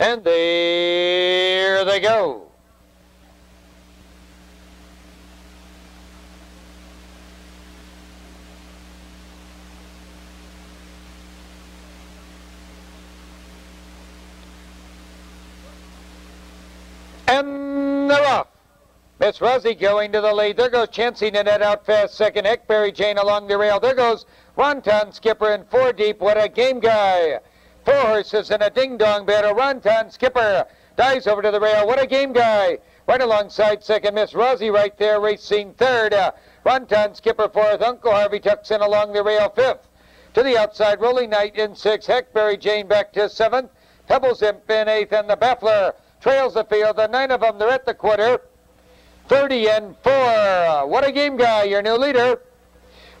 And there they go. And they're off. Miss Rosie going to the lead. There goes Chancey Nanette out fast second. Heckberry Jane along the rail. There goes Ronton Skipper in four deep. What a game guy. Four horses and a ding-dong battle. Ronton Skipper dives over to the rail. What a game guy. Right alongside second. Miss Rosie right there racing third. Uh, Ronton Skipper fourth. Uncle Harvey tucks in along the rail fifth. To the outside, Rolling Knight in sixth. Heckberry Jane back to seventh. Pebbles Imp in eighth. And the Baffler trails the field. The nine of them, they're at the quarter. 30 and 4. What a game guy, your new leader.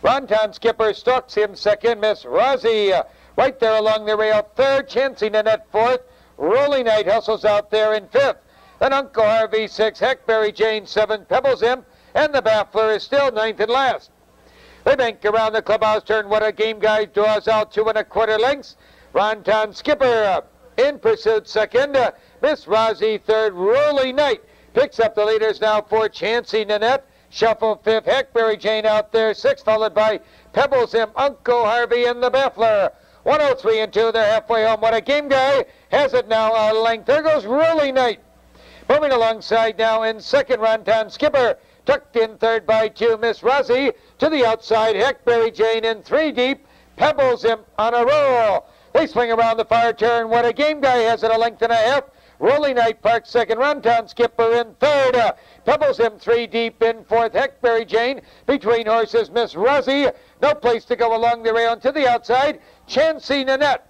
Ronton Skipper stalks him second. Miss Rosie uh, right there along the rail. Third, Chancey Nanette fourth. Rolling Knight hustles out there in fifth. Then Uncle Harvey six. Heckberry Jane seven. Pebbles Imp. And the Baffler is still ninth and last. They bank around the clubhouse turn. What a game guy draws out two and a quarter lengths. Ronton Skipper in pursuit second. Uh, Miss Rosie third. Rolling Knight picks up the leaders now for Chancey Nanette. Shuffle fifth. Heckberry Jane out there. Sixth followed by Pebbles Imp, Uncle Harvey, and the Baffler. 103 and 2. They're halfway home. What a game guy. Has it now a length. There goes Rolling Knight. Moving alongside now in second Ronton Skipper. Tucked in third by two. Miss Rosie to the outside. Heckberry Jane in three deep. Pebbles Imp on a roll. They swing around the far turn. What a game guy has it a length and a half. Rolling Knight Park second, Ronton Skipper in third. Uh, Pebbles Imp three deep in fourth. Heckberry Jane between horses. Miss Rosie, no place to go along the rail and to the outside. Chancey Nanette.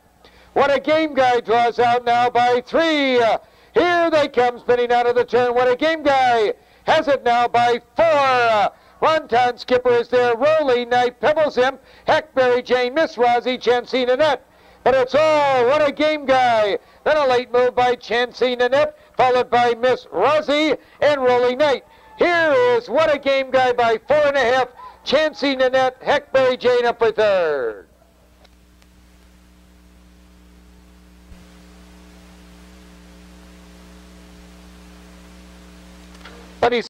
What a game guy draws out now by three. Uh, here they come spinning out of the turn. What a game guy has it now by four. Uh, Ronton Skipper is there. Rolling Knight, Pebbles Imp, Heckberry Jane, Miss Rosie, Chancey Nanette. But it's all, what a game guy. Then a late move by Chancey Nanette, followed by Miss Rosie and Rolling Knight. Here is what a game guy by four and a half. Chancey Nanette, Heckberry Jane up for third.